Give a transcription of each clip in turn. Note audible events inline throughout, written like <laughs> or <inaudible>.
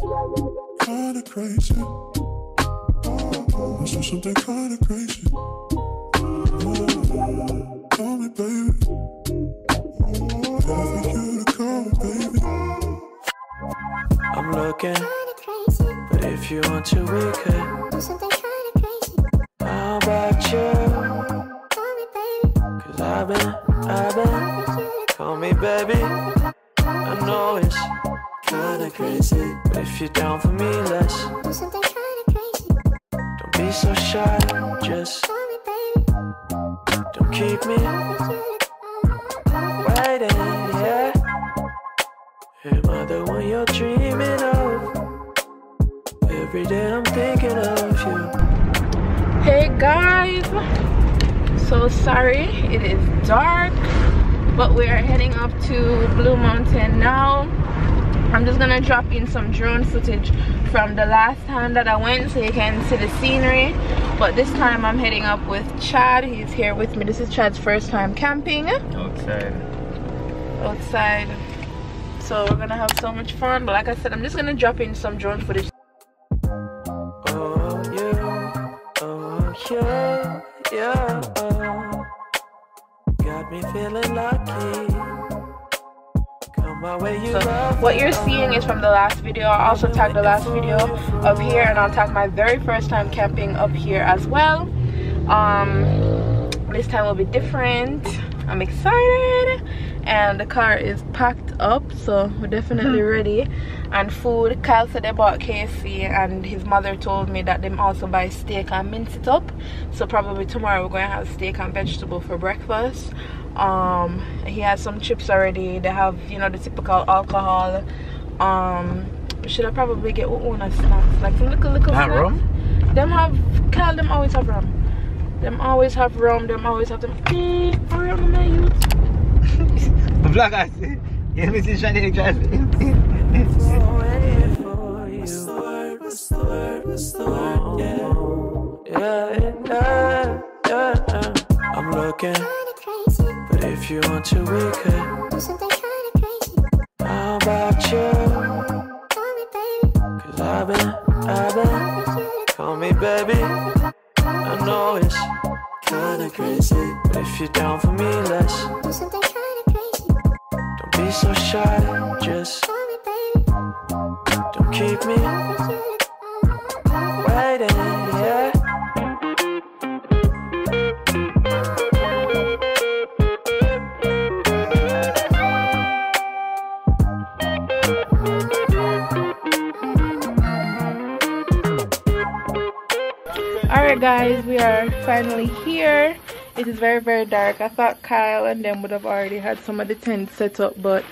kinda crazy. This is something kinda crazy. Call me, baby. For you to call me, baby. I'm looking, but if you want to, we could. How about you? Cause I've been, I've been, call me baby. I know it's kinda crazy, but if you're down for me, let's don't be so shy. Just don't keep me waiting, yeah. Am I the one you're dreaming of? Every day I'm thinking of you. Hey guys, so sorry it is dark, but we are heading up to Blue Mountain now. I'm just gonna drop in some drone footage from the last time that I went so you can see the scenery. But this time I'm heading up with Chad. He's here with me. This is Chad's first time camping Outside. outside. So we're gonna have so much fun. But like I said, I'm just gonna drop in some drone footage. Oh, you, oh, yeah, oh, yeah. Oh. Got me feeling lucky. What you're seeing is from the last video. I also tagged the last video up here and I'll tag my very first time camping up here as well. Um this time will be different. I'm excited and the car is packed up so we're definitely ready and food Kyle said they bought KFC and his mother told me that them also buy steak and mince it up so probably tomorrow we're going to have steak and vegetable for breakfast um he has some chips already they have you know the typical alcohol um should I probably get one of snacks like some little little Have snacks. rum? them have Kyle them always have rum them always have rum them always have them hurry up my youth <laughs> Black ass. You me see Shani driving. Waiting for you. What's <laughs> the word? What's the word? What's the word? Yeah, yeah, yeah, yeah, yeah. I'm looking, but if you want to, we could. How about you? Call me Cause I've been, I've been, call me baby. I know it's kinda crazy, but if you're down for me, let's do something kind of crazy. don't be so shy. Just call me baby. don't keep me guys, we are finally here. It is very very dark. I thought Kyle and them would have already had some of the tents set up but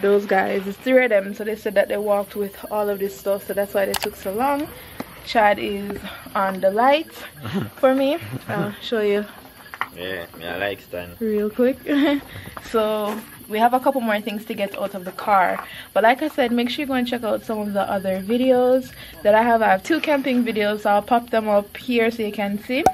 those guys, it's three of them so they said that they walked with all of this stuff so that's why they took so long. Chad is on the lights <laughs> for me. I'll show you Yeah, me I like stand. real quick. <laughs> so we have a couple more things to get out of the car. But like I said, make sure you go and check out some of the other videos that I have. I have two camping videos. So I'll pop them up here so you can see.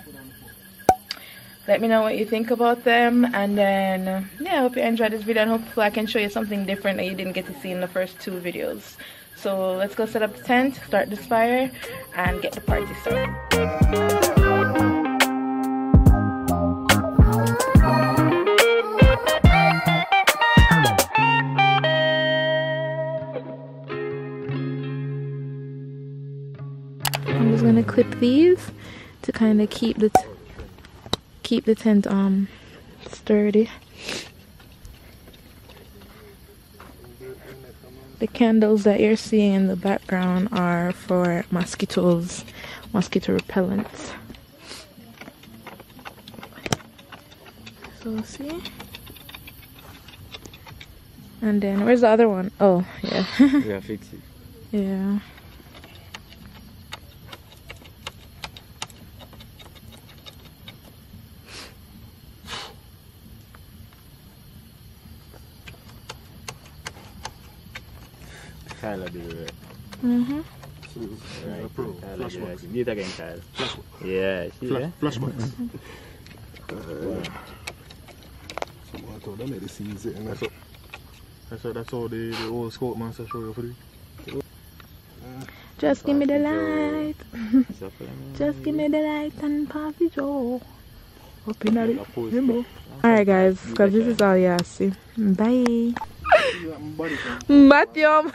Let me know what you think about them. And then, yeah, I hope you enjoyed this video. And hopefully I can show you something different that you didn't get to see in the first two videos. So let's go set up the tent, start this fire, and get the party started. Clip these to kind of keep the t- keep the tent um sturdy. The candles that you're seeing in the background are for mosquitoes, mosquito repellents. So see, and then where's the other one? Oh yeah, <laughs> are fix it. yeah. Kyle do it. Mhm. Right. Pro. Kyle do Flashbacks. right. Do it again, Kyle. Yeah, see Fla- yeah? flashbacks. So I told them the scenes and that's That's how, that's how the, the old scout master show you for you. uh, Just give me the light. <laughs> Just give me the light and pass it Joe. Up in the Alright guys, because this is all you have to see. Bye. Matthew.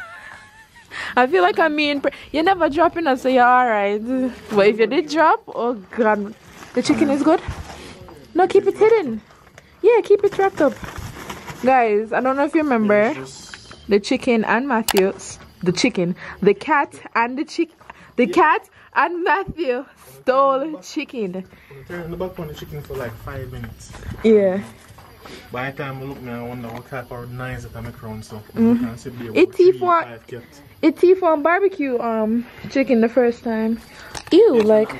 I feel like I'm being. Pre- you're never dropping us, so you're alright. But if you did drop, oh god. The chicken is good? No, keep it hidden. Yeah, keep it wrapped up. Guys, I don't know if you remember the chicken and Matthew. The chicken. The cat and the chick. The cat and Matthew stole chicken. Turn the back on the chicken for like five minutes. Yeah. By the time I look now, I wonder what type of knives that I make around so. Mm-hmm. See there It for- five kept. It's T for barbecue um chicken the first time. Ew, like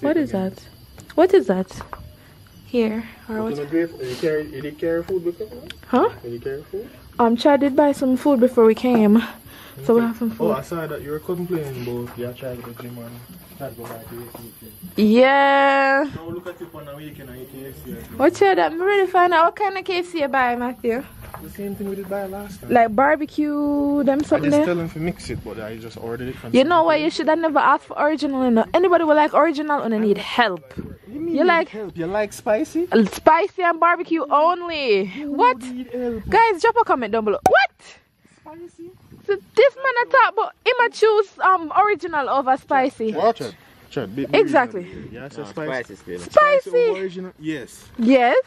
what is that? What is that? Here or You what? know, Grape, you carry, you carry food before? Huh? Did you carry food? Um, Chad did buy some food before we came, so we have some Oh. I saw that you were complaining about you tried to go to the gym and to go back to your sleep. Yeah. Now look at it on the weekend and you see it. What you that? Me ready find out what kind of KFC you buy, Matthew? The same thing we did buy last time. Like barbecue, them I something just there. tell them to mix it, but I just ordered it from You know what? You should have never asked for original. You know? Anybody will like original and they need help. You, You like- help? You like spicy? Spicy and barbecue only. What? Need help. Guys, drop a comment down below. What? Spicy? So this man I talk about him a choose um original over spicy. What? Chad, Chad, be- be Exactly. reasonable. Yeah, so No, spicy. spicy still. Spicy. Original? Yes. Yes.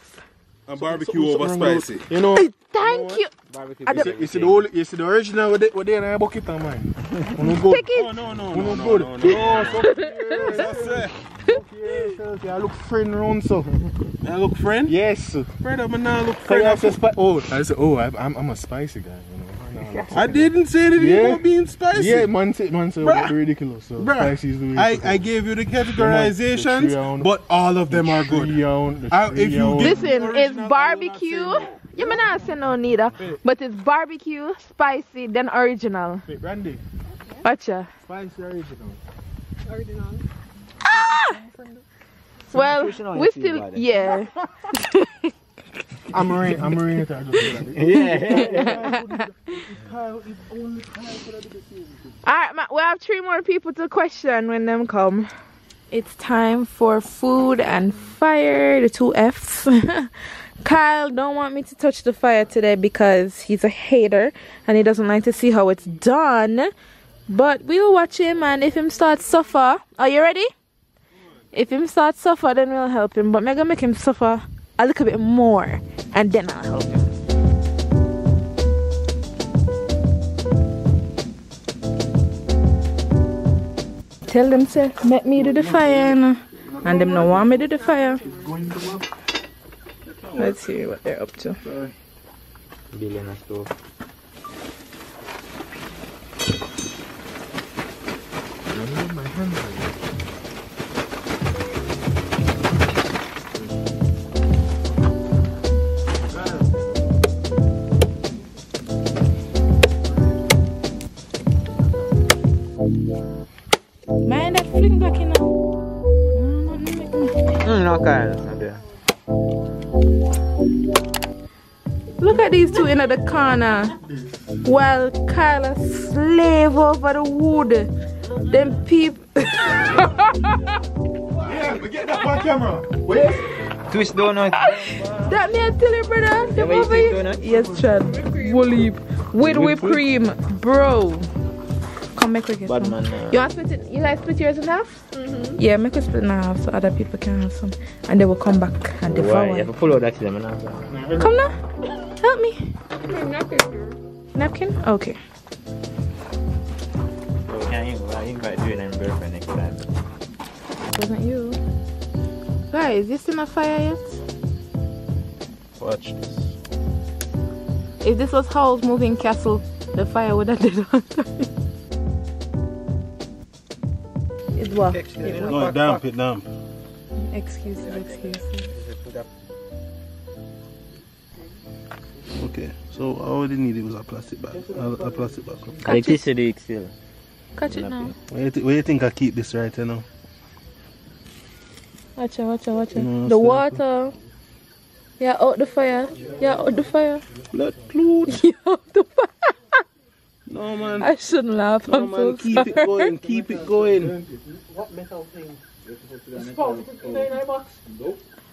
A barbecue over spicy. You know, Thank you. Barbecue. I don't- you see, you see the whole, you see the original with the, with the in a bucket of mine. <laughs> Wanna go? Pick Oh it. no no Wanna no no good? no no. No, so That's it. okay, I look friend round so. I look friend. Yes. Friend, I'm not look So you have friend. to spi- oh, I said, oh, I, I'm, I'm a spicy guy. You know. No, no. I didn't say that Yeah. you were being spicy. Yeah, man, say, man, say Bruh. ridiculous. So Bruh. spicy is the way. I. I gave you the The three categorizations, ounce. but all of them are good. ounce, the I- if you Listen, it's barbecue. You may not say no neither, but it's barbecue, spicy, then original. Wait, Randy, Gotcha. spicy original. Ah! Well, pushing on we still, yeah. <laughs> <laughs> I'm marine, I'm marine. I just do that. Yeah. Kyle is only Kyle could have did the same. All right, ma- we have three more people to question when them come. It's time for food and fire, the two F's. <laughs> Kyle don't want me to touch the fire today because he's a hater and he doesn't like to see how it's done. But we'll watch him and if him starts suffer, are you ready? If him starts suffer, then we'll help him. But I'm gonna make him suffer a little bit more and then I'll help him. Tell them to make me do the fire and, and them no want me to do the fire. Let's see what they're up to. Billion or Look at these two in the corner. While Kyle a slave over the wood. Them people. <laughs> Yeah, we get that on camera. Wait. Twist donut. that me I tell you, brother. Them what you over say, here. donut? Yes, Chad. Woolly. With whipped cream. Bro. Come make we get Bad man. uh, You want split it? You like split yours in half? Mhm. Yeah, make us split in half so other people can have some. And they will come back and Why? devour. You have to pull out that lemon. now. Come now. Help me. Napkin? Napkin? Okay. So we can invite, invite you and your girlfriend next time. Wasn't you. Guys, this in a fire yet? Watch this. If this was Howl's moving castle, the fire would have did <laughs> on time. It's what? No, damp it, damp. Excuses, excuses. Okay, so all they needed was a plastic bag. A, a plastic bag. Electricity still. Catch it now. Where you, th- where you think I keep this right you know? Watch it, watch it, watch it. No, the water. Yeah, out the fire. Yeah, out the fire. Blood clothes. <laughs> Yeah, out the fire. No man. I shouldn't laugh. No I'm man, so keep sorry. it going, keep it going.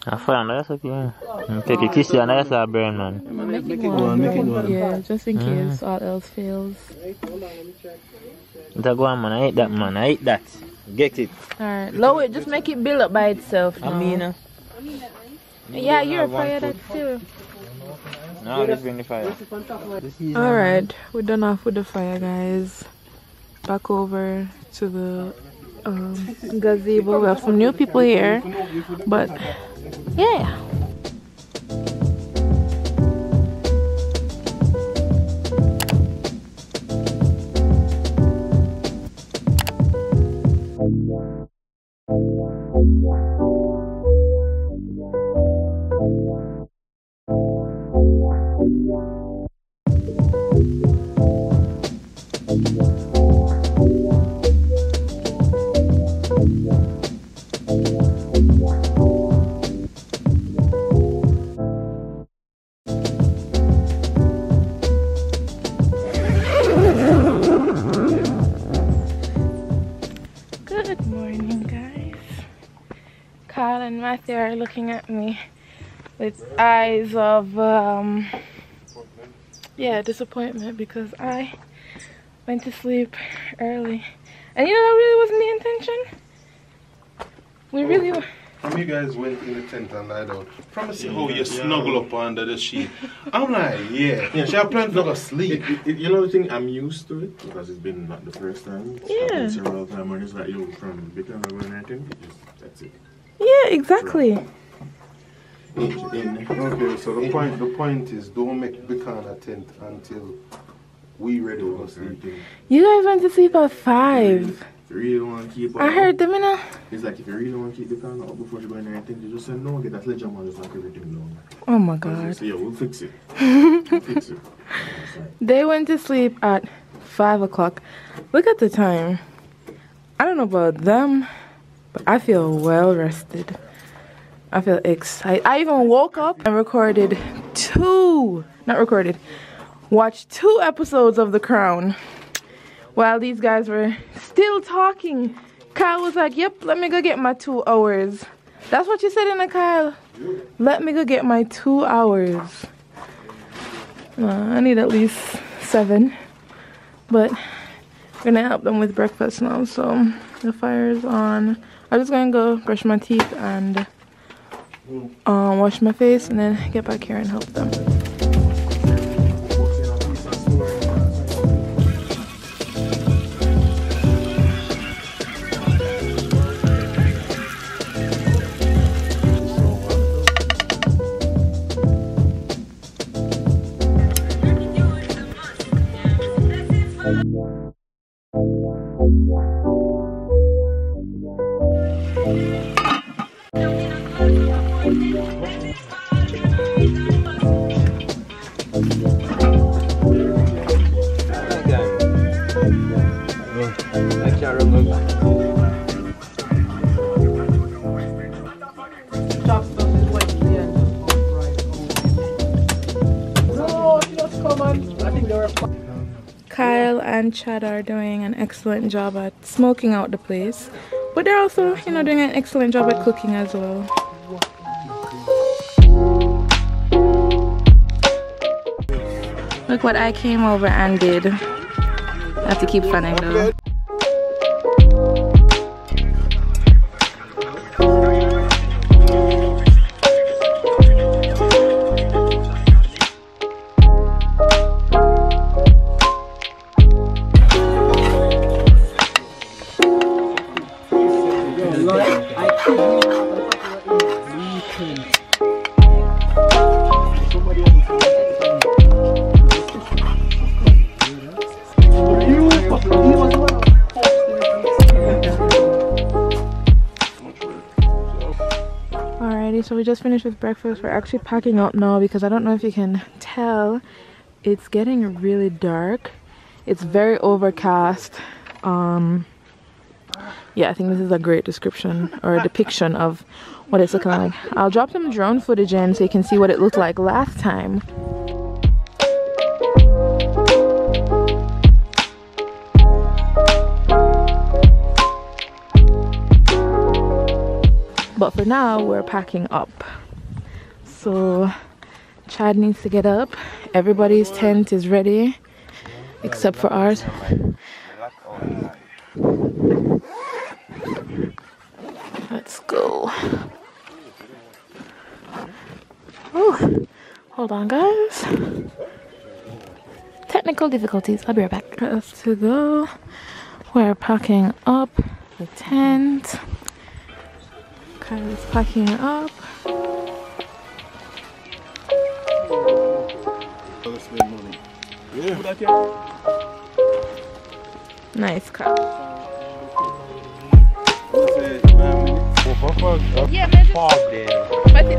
I found that's okay. Take a kiss and that's a burn, man. Man, make it go make it go. Yeah, just in case all else fails. That go on, man. I hate that, man. I hate that. Get it. Alright, lower it. Just make it build up by itself. I now. mean, uh, yeah, you're a fire that too. now let's bring the fire. Alright, we're done off with the fire, guys. Back over to the um, gazebo. We have some new people here, but yeah. Kyle and Matthew are looking at me with eyes of, um, yeah, disappointment because I went to sleep early. And you know, that really wasn't the intention. We really were. From you guys went in the tent and lied out. From me see how you snuggle up under the sheet. <laughs> I'm like, yeah. Yeah. She had planned to go sleep. It, it, it- you know the thing, I'm used to it because it's been not the first time. It's Yeah. happened several times when it's like you from Britain or going anything. It just, that's it. Yeah, exactly. In, in, Okay, so the point the point is don't make Beacon a tent until we ready to sleep. You guys went to sleep at 5. If you really want to keep I up- heard them, you know. It's like if you really want to keep the car up before you go in there and think, you just say no, get that sledgehammer, just knock everything down. Oh my god. say, yeah, we'll fix it. <laughs> we'll fix it. They went to sleep at 5 o'clock. Look at the time. I don't know about them, but I feel well rested. I feel excited. I even woke up and recorded two, not recorded, watched two episodes of The Crown while these guys were still talking. Kyle was like, Yep, let me go get my two hours. That's what you said in the Kyle. Let me go get my two hours. Uh, I need at least seven, but we're gonna help them with breakfast now. So the fire's on. I'm just gonna go brush my teeth and um, wash my face, and then get back here and help them. And Chad are doing an excellent job at smoking out the place, but they're also, you know, doing an excellent job at cooking as well. Look what I came over and did. I have to keep fanning though. Finished with breakfast. We're actually packing up now because I don't know if you can tell. It's getting really dark. It's very overcast. Um yeah, I think this is a great description or a depiction of what it's looking like. I'll drop some drone footage in so you can see what it looked like last time. But for now we're packing up. So chad needs to get up. Everybody's tent is ready except for ours. Let's go. Oh hold on guys. Technical difficulties. I'll be right back. Us to go. We're packing up the tent Kyle's packing it up. Nice car yeah man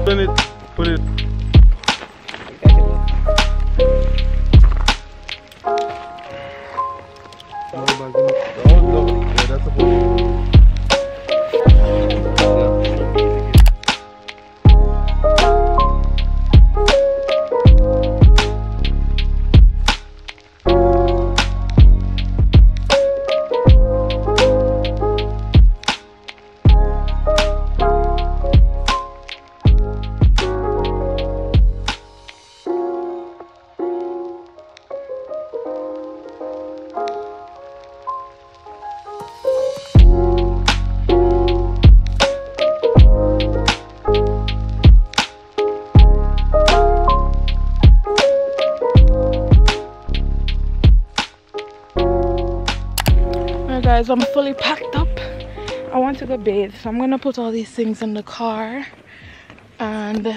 put it Put it, guys, I'm fully packed up. I want to go bathe, so I'm gonna put all these things in the car and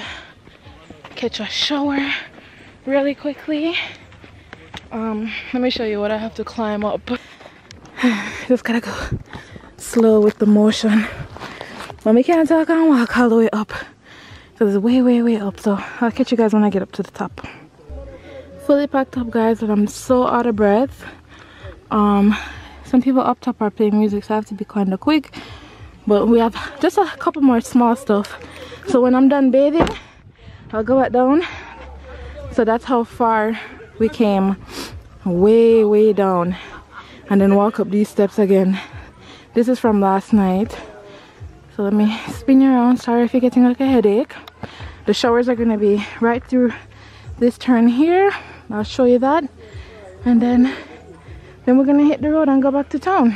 catch a shower really quickly. Um, let me show you what I have to climb up. <sighs> Just gotta go slow with the motion. mommy can't talk and walk all the way up. So it's way, way, way up. So I'll catch you guys when I get up to the top. Fully packed up guys, and I'm so out of breath. Um, some people up top are playing music so i have to be kind of quick. But we have just a couple more small stuff. So when i'm done bathing i'll go back down. So that's how far we came. Way way down. And then walk up these steps again. This is from last night. So let me spin you around. Sorry if you're getting like a headache. The showers are going to be right through this turn here. I'll show you that. And then then we're gonna hit the road and go back to town.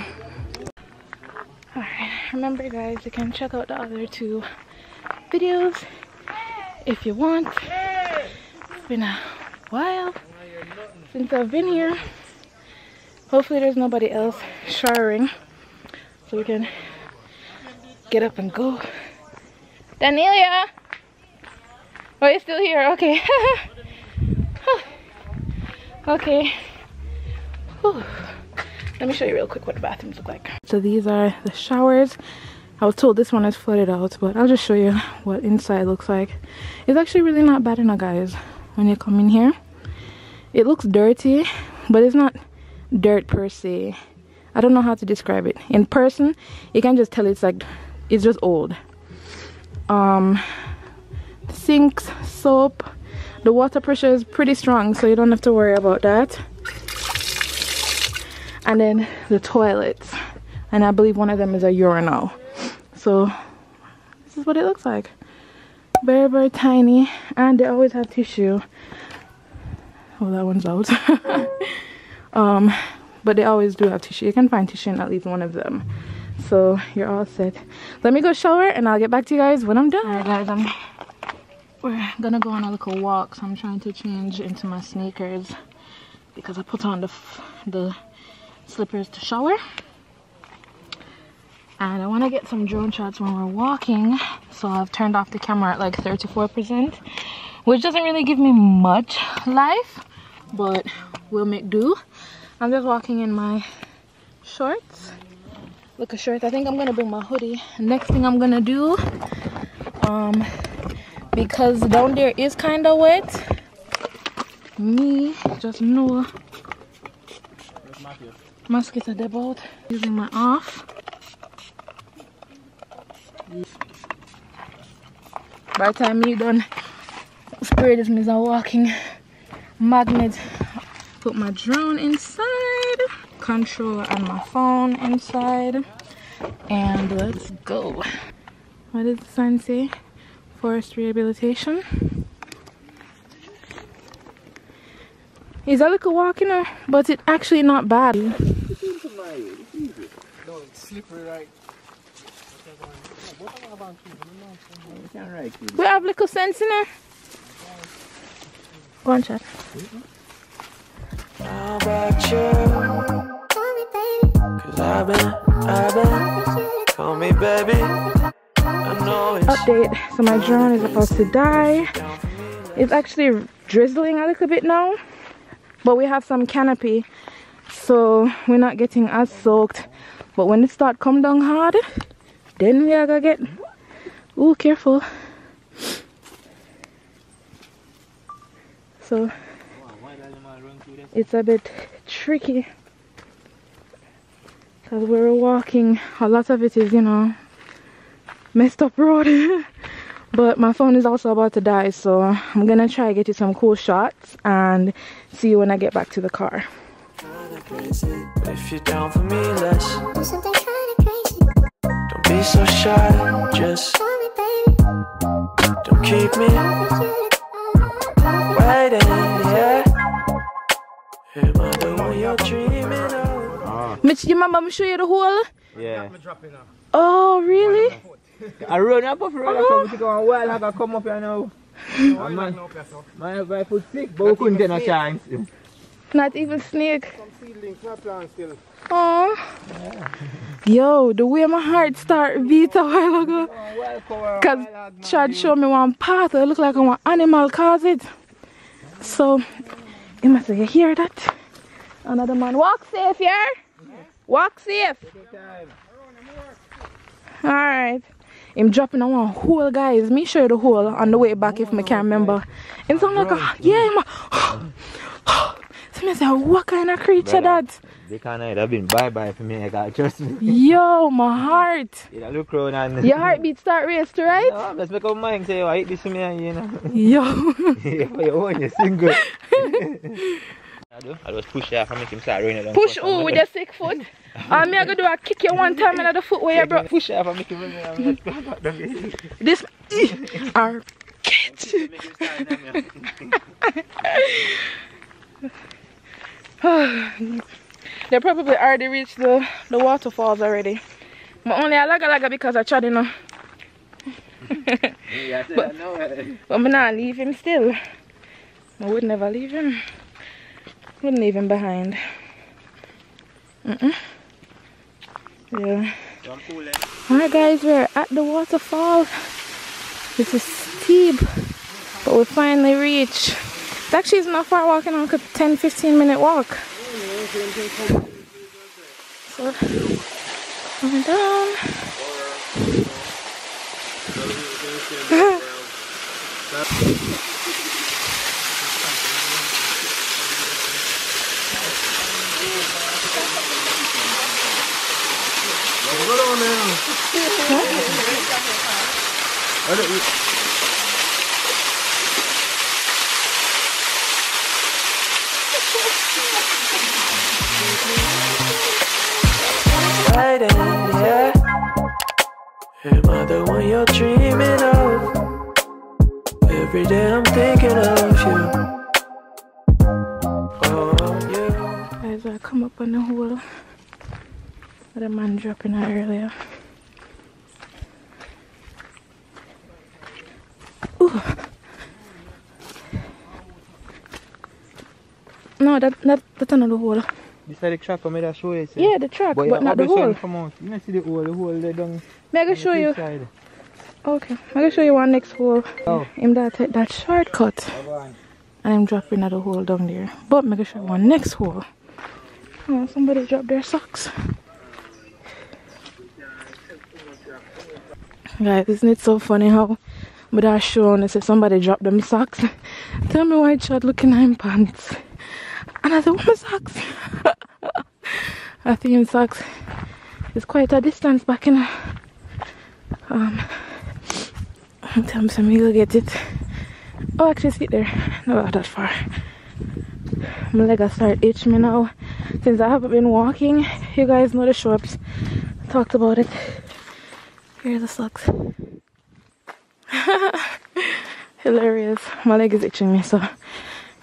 Alright remember guys you can check out the other two videos if you want. It's been a while since I've been here. Hopefully there's nobody else showering so we can get up and go. Danielia oh you're still here okay. <laughs> Okay Whew. Let me show you real quick what the bathrooms look like. So these are the showers. I was told this one is flooded out, but I'll just show you what inside looks like. It's actually really not bad enough, guys, when you come in here. It looks dirty, but it's not dirt per se. I don't know how to describe it. In person, you can just tell it's like, it's just old. Um, sinks, soap, the water pressure is pretty strong, so you don't have to worry about that and then the toilets. And I believe one of them is a urinal. So this is what it looks like. Very very tiny. And they always have tissue. Oh that one's out. <laughs> Um but they always do have tissue. You can find tissue in at least one of them. So you're all set. Let me go shower and I'll get back to you guys when I'm done. Alright guys I'm we're gonna go on a little walk so I'm trying to change into my sneakers because I put on the the slippers to shower. And I want to get some drone shots when we're walking. So I've turned off the camera at like 34% which doesn't really give me much life but we'll make do. I'm just walking in my shorts. Look a shirt. I think I'm gonna bring my hoodie. Next thing I'm gonna do um because down there is kind of wet me just know mosquito debout. Using my off by the time you done spray this means I'm walking. Magnet. Put my drone inside. Controller and my phone inside. And let's go. What does the sign say? Forest rehabilitation. It's a little walk, you know, but it's actually not bad. No, it's slippery right. We have little sense in there. Go on, chat. How about you? Cause I've been, I've been, call me baby. Update. So my drone is about to die. It's actually drizzling a little bit now, but we have some canopy, so we're not getting as soaked. But when it start come down hard, then we are gonna get. Ooh, careful. So it's a bit tricky because we're walking. A lot of it is, you know, messed up road. <laughs> but my phone is also about to die, so I'm gonna try get you some cool shots and see you when I get back to the car. Kinda crazy. But if you're down for me, let's Do something kinda crazy. don't be so shy. Just Call me baby. don't keep me waiting, yeah. Am I the one you're dreaming of? Ah. Mitch, you remember me show you the hole? Yeah. Oh, really? I run up off road, I Oh. come to go on well, I can come up here now. And man, my, my foot sick, but we couldn't get a chance. Not even snake. Oh. Yo, the way my heart start beat a while ago. Cause Chad showed me one path. It look like an animal cause it. So, you must say, you hear that? Another man, walk safe, yeah? Walk safe. Alright. I'm dropping on one hole, guys. Me show you the hole on the way back if me can remember. It sound like a, yeah, man. <gasps> <laughs> so me say, what kind of creature Brother. that? They can't have been bye bye for me, I got trust me. Yo, my heart. <laughs> You look around and. Your heartbeat start race, right? No, let's make up mind, say, I hit this for me, and you know. <laughs> Yo. <laughs> you own your single. I do. I just push off and make him start running down. Push who with your sick foot? Um, me I go do a kick you one time in the foot where you broke. Push off and make him run down. Let's go back down here. This are catch. Make him start down here. <sighs> They probably already reached the, the waterfalls already. But only I laga laga because I tried, you know. Yeah, I said, I know it. <laughs> But I'm not leave him still. I would never leave him. Wouldn't leave him behind. Mm-mm. Yeah. I'm cool, eh? Alright guys, we're at the waterfall. This is steep, but we finally reached. Actually is not far walking on, like a 10-15 minute walk. So, coming down. waiting, <laughs> you're dreaming of? Every day I'm thinking of you. Oh, you. Guys, I come up on the hole. That a man dropping out earlier. Ooh. No, that, that that's another hole. This is the track I made a show you, say. Yeah, the track, but, But, not the hole. Come out. You know, see the hole, the hole there down. May I go on the show you? side. Okay, I'm gonna show you one next hole. Oh. Him that that shortcut. And I'm dropping another hole down there. But I'm gonna show you one next hole. Oh, somebody dropped their socks. Guys, isn't it so funny how but I show and said somebody dropped them socks. <laughs> Tell me why Chad looking at him pants. And I said, what my socks? <laughs> I think him socks is quite a distance back in um tell me some go get it. Oh actually sit there. Not that far. My leg has started itching me now. Since I haven't been walking. You guys know the shorts. Talked about it. Here's the socks. <laughs> Hilarious. My leg is itching me, so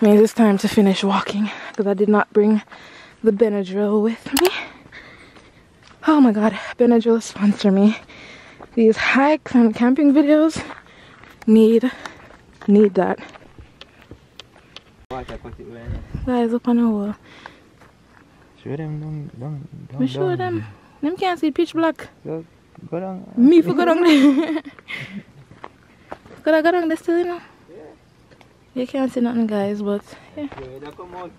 means it's time to finish walking because I did not bring the Benadryl with me. Oh my god, Benadryl sponsor me. These hikes and camping videos need need that. Guys up on the wall. Show them down, down, down. Me show them. Them can't see pitch black. Go, go down. Me for go down there. <laughs> Could I go down there still, you know? You can't see nothing, guys, but yeah. Yeah, they come out.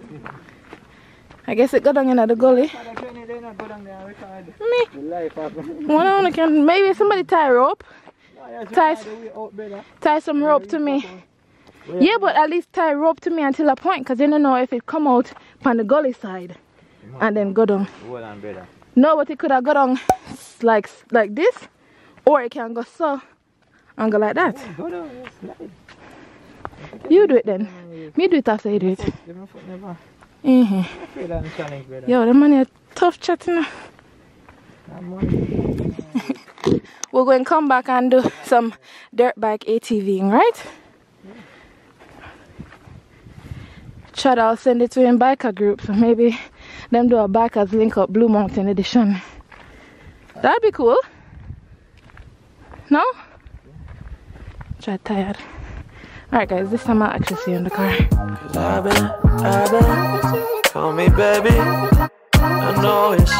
I guess it go down in the gully. Father, can you then go down there and record Me. One only can maybe somebody tie rope. Tie, tie some rope to me. Yeah, but at least tie rope to me until a point, cause you don't know if it come out on the gully side and then go down. On. No, but it could have go down like like this, or it can go so and go like that. You do it then. Me do it after you do it. Never. hmm. Yo, the man here tough chatting. We're going to come back and do some dirt bike ATVing, right? Chad, I'll send it to him biker group, so maybe them do a bikers link up Blue Mountain edition. That'd be cool. No? Chad tired. Alright guys, this time I'll actually see you in the car. I've been, I've been, call me baby. I know it's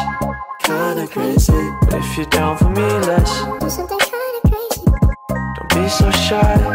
kinda crazy, but if you're down for me, let's Do something kinda crazy. don't be so shy.